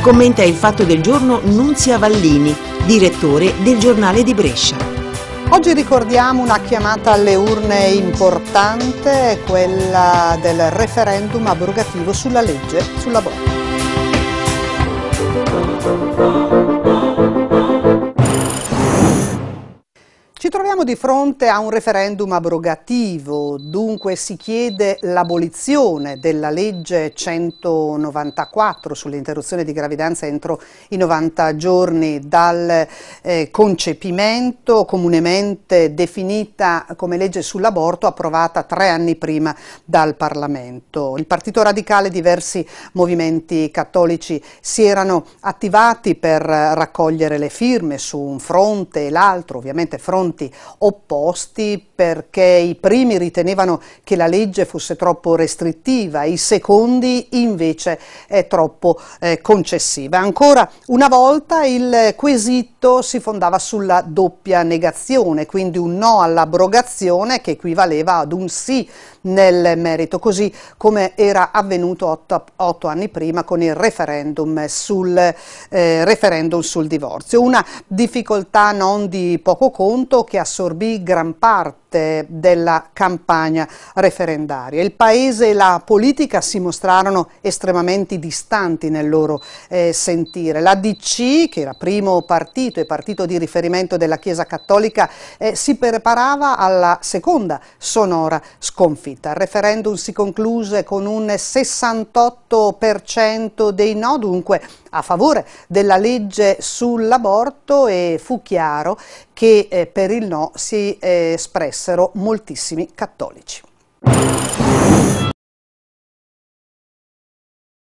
Commenta il fatto del giorno Nunzia Vallini, direttore del giornale di Brescia. Oggi ricordiamo una chiamata alle urne importante, quella del referendum abrogativo sulla legge sull'aborto. Ci troviamo di fronte a un referendum abrogativo, dunque si chiede l'abolizione della legge 194 sull'interruzione di gravidanza entro i 90 giorni dal eh, concepimento, comunemente definita come legge sull'aborto, approvata tre anni prima dal Parlamento. Il Partito Radicale e diversi movimenti cattolici si erano attivati per raccogliere le firme su un fronte e l'altro, ovviamente fronte fronti opposti perché i primi ritenevano che la legge fosse troppo restrittiva, i secondi invece è troppo eh, concessiva. Ancora una volta il quesito si fondava sulla doppia negazione, quindi un no all'abrogazione che equivaleva ad un sì nel merito, così come era avvenuto otto, otto anni prima con il referendum sul, eh, referendum sul divorzio. Una difficoltà non di poco conto che assorbì gran parte parte della campagna referendaria. Il Paese e la politica si mostrarono estremamente distanti nel loro eh, sentire. La DC, che era primo partito e partito di riferimento della Chiesa Cattolica, eh, si preparava alla seconda sonora sconfitta. Il referendum si concluse con un 68% dei no, dunque a favore della legge sull'aborto e fu chiaro che eh, per il no si eh, espressero moltissimi cattolici.